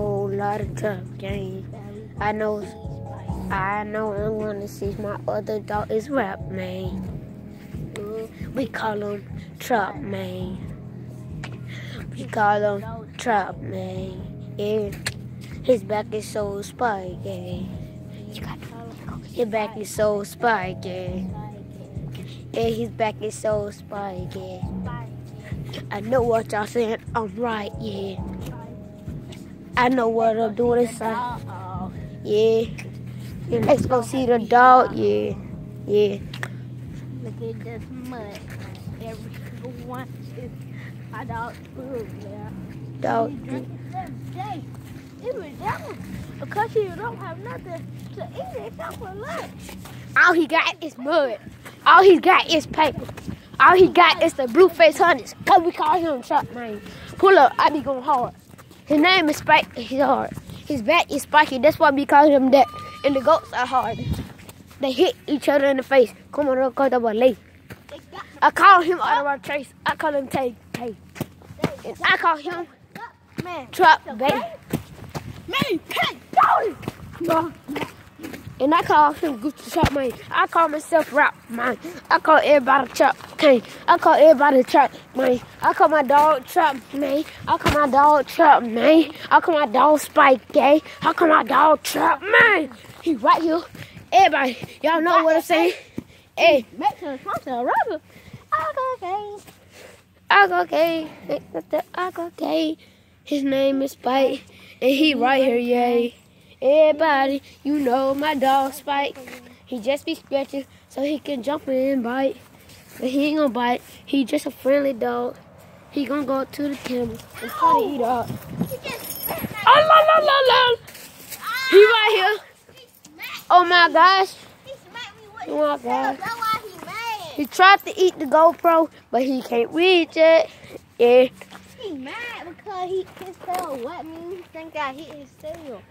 lot of truck game. I know, I know I'm gonna see my other dog is rap man. We call him Trap Man. We call him Trap Man. Yeah, his back is so spiky. His back is so spiky. Yeah, his back is so spiky. I know what y'all saying. I'm right, yeah. I know what I'm doing inside. Yeah. And let's go see the dog, yeah. Yeah. Look at this mud. Every single one is my dog's food there. Dog. He drink it every day. Even that one, because he don't have nothing to eat except for lunch. All he got is mud. All he got is paper. All he got is the blue face hunters. Cause we call him Truck Man. Pull up, I be going hard. His name is Spike. He's hard. His back is spiky. That's why we call him that. And the goats are hard. They hit each other in the face. Come on, go to late. I call him Ottawa Trace. I call him Tay Tay. And I call him man. Truck Bay. Me, cut down. And I call him Gucci Truck Man. I call myself Rap Man. I call everybody Truck Man. I call everybody Truck Man. I call my dog Truck Man. I call my dog Truck Man. I call my dog Spike Gay. I call my dog Truck Man. He right here. Everybody, y'all know what I'm saying? Hey, Make sure it's from the rubber. Okay. I go i go K. His name is Spike. And he right here, yay. Everybody, you know my dog Spike. He just be scratching so he can jump in and bite. But he ain't gonna bite. He just a friendly dog. He gonna go to the camera and try to eat up. Oh, la, la, la, la. He right here. Oh my gosh. He smacked me with Oh my gosh. He tried to eat the GoPro, but he can't reach it. Yeah. He mad because he his tail wet me. He think I hit his tail.